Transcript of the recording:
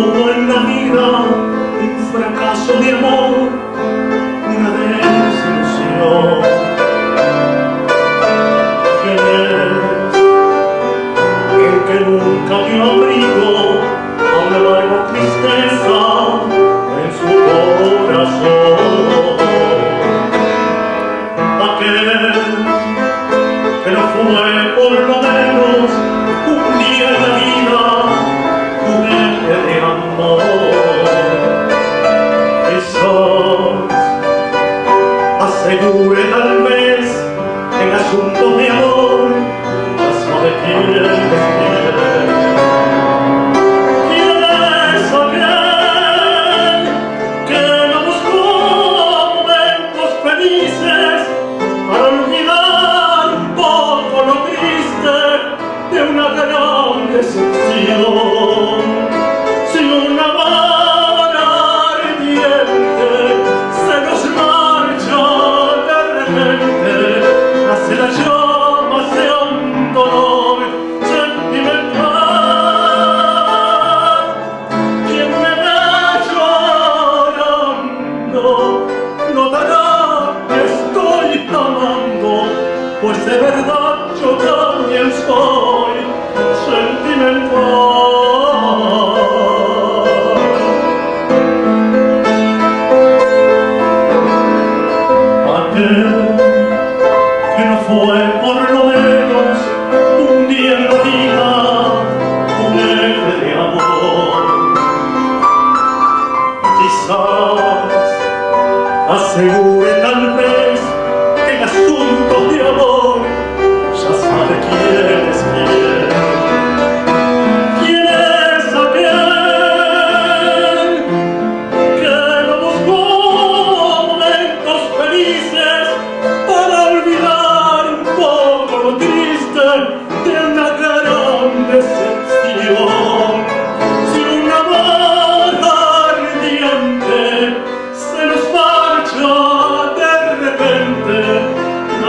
todo en la vida, un fracaso de amor. de verdad yo también soy sentimental. que no fue por lo menos un día en la vida un héroe de amor. Quizás asegure tal vez